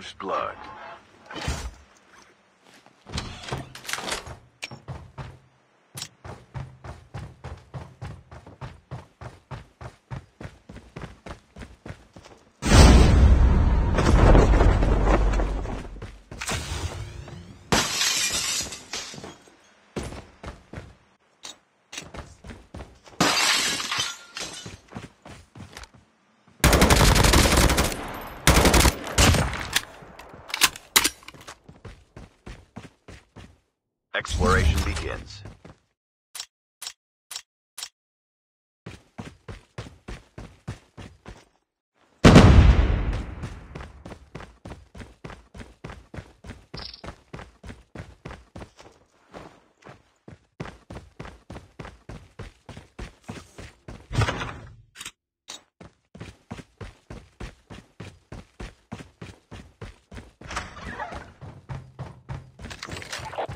First Blood. Exploration begins.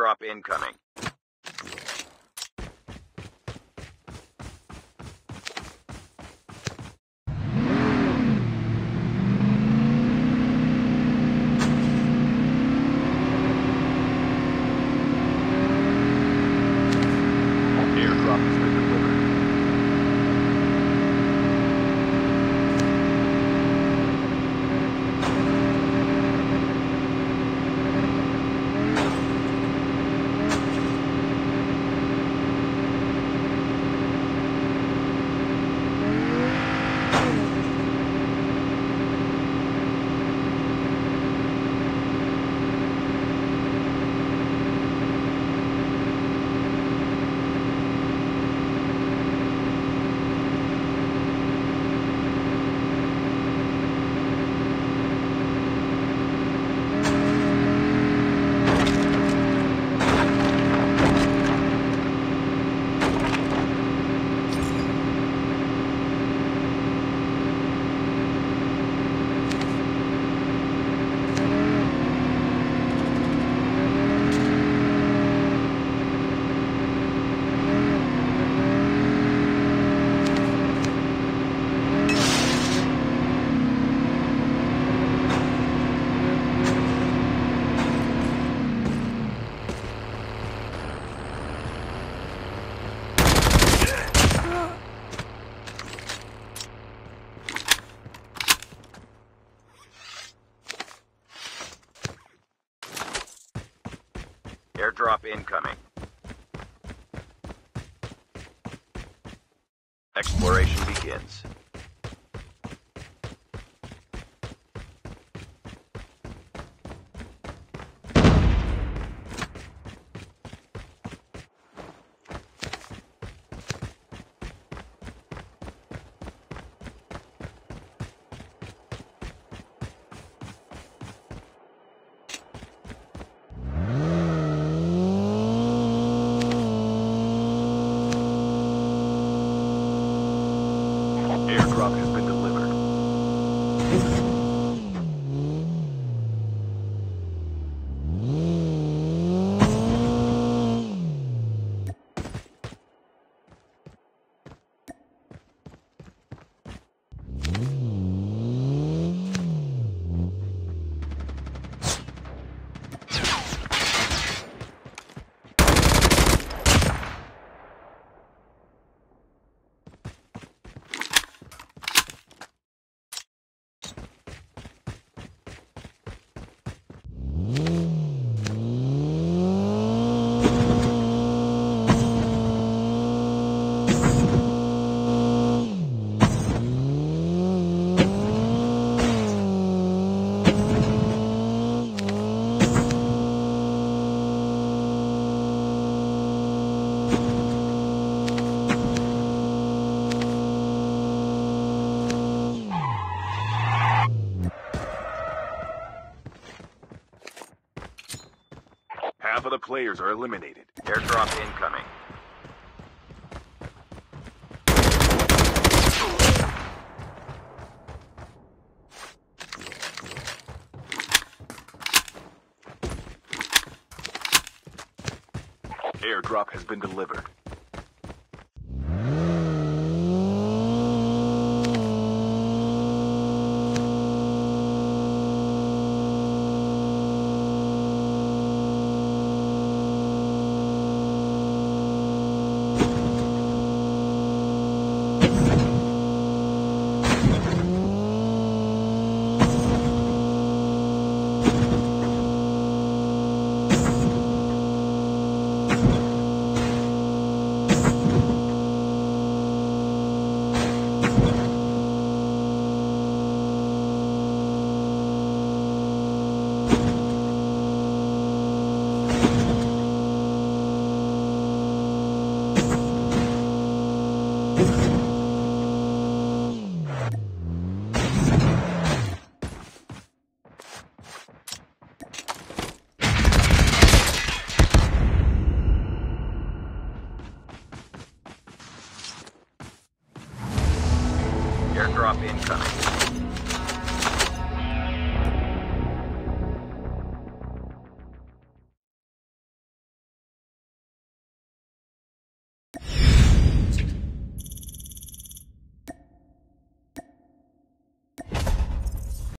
Airdrop incoming. Airdrop has been delivered. Airdrop incoming. Exploration begins. Airdrop has been delivered. Half of the players are eliminated. Airdrop incoming. Airdrop has been delivered. Airdrop incoming.